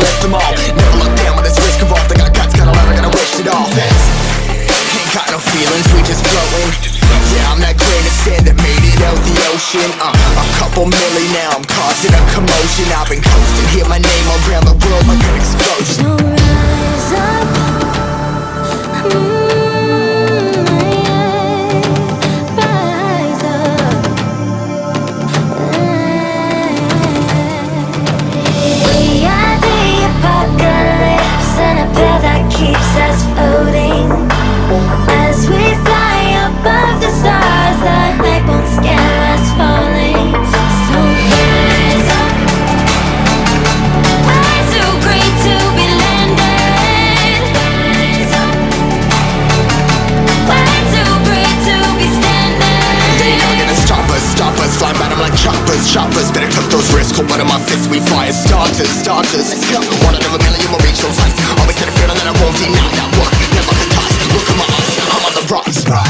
lift them all Never look down when it's risk involved. I got guts, got a lot, I gotta waste it all. Ain't got no feelings, we just flowing. Yeah, I'm that grain of sand that made it out the ocean. Uh, A couple milli now, I'm causing a commotion. I've been coasting, hear my name all around the world like an explosion. So rise up. Like choppers, choppers. Better cook those risks, hold one of my fists. We fire starters, starters. Let's go. One out of a million will reach those heights. Always had a feeling that I won't deny that. Work Never the toss, look at my eyes. I'm on the rise,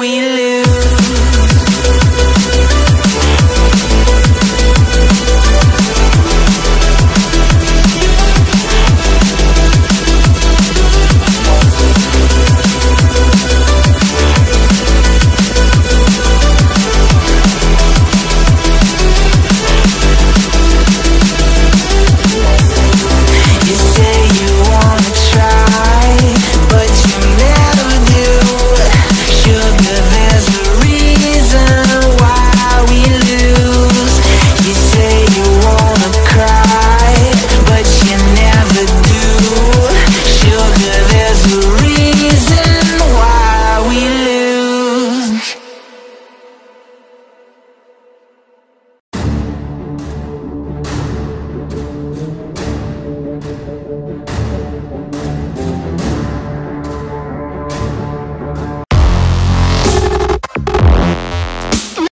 we live.